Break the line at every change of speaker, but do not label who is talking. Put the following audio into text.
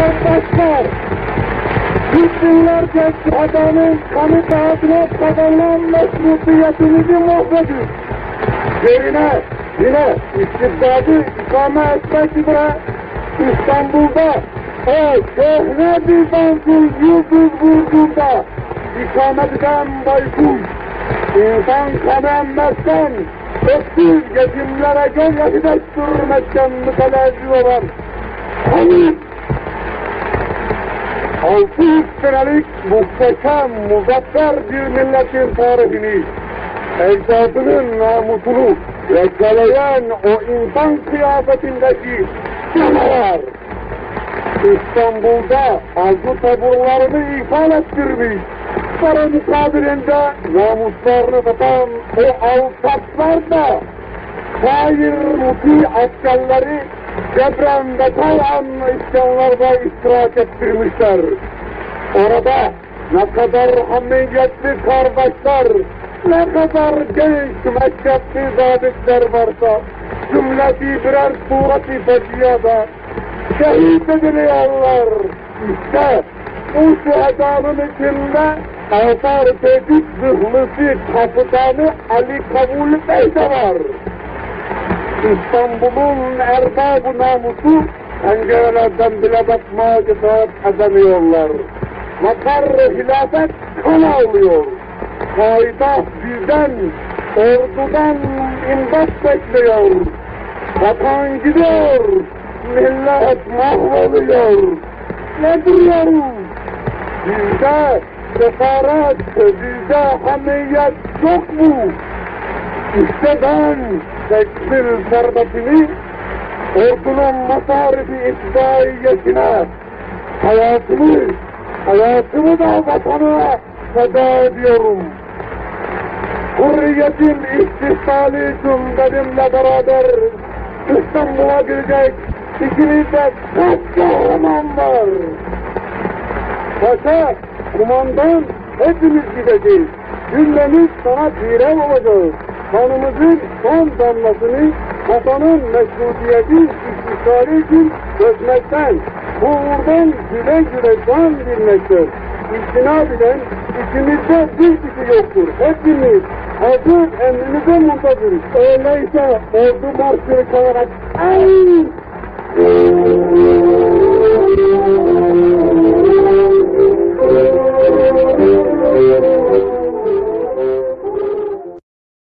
Kardeşler, yüz binlerce adamın kanı dağıtına kazanılan meşrutiyetimizi mahvedin. Yerine yine istibdadı ikame etmek üzere İstanbul'da o köhne Bizans'ın yıldız vurduğunda ikamet eden baykuş, insan kanı öksüz yetimlere gözyaşı döktürmekten mütenezzih olan Hamid 600 senelik muhteşem, muzaffer bir milletin tarihini, ecdadının namusunu lekeleyen o insan kıyafetindeki canavar, İstanbul'da arzu taburlarını ifade ettirmiş, para mukabilinde namuslarını satan o alçaklar da şair muti askerleri depremde kalan isyanlarda iştirak ettirmişler. Orada ne kadar hamiyetli kardeşler, ne kadar genç mektepli zabitler varsa, cümleti birer sureti feciyada şehit ediliyorlar. İşte bu şühedanın içinde Ensar Tevfik Zıhlısı Kapıtanı Ali Kabul Bey de var. İstanbul'un erbabı namusu pencerelerden bile bakmaya cesaret edemiyorlar. Makar hilafet kan ağlıyor. Payitaht bizden, ordudan imdat bekliyor. Vatan gidiyor, millet mahvoluyor. Ne duruyoruz? Bizde cesaret, bizde hamiyet yok mu? İşte ben tekbir serbetini ordunun masarifi itfaiyesine hayatımı, hayatımı da vatanına feda ediyorum. Hürriyetin istisali benimle beraber İstanbul'a girecek ikimizde kaç kahraman var. Paşa, kumandan hepimiz gideceğiz. Cümlemiz sana tire olacağız. Kanımızın son damlasını vatanın meşrutiyeti istisali için dökmekten, uğurdan güle güle can bilmektir. İstina bilen içimizde bir kişi yoktur. Hepimiz hazır emrinize muntazırız. Öyleyse ordu marşını çalarak ay!